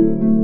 you.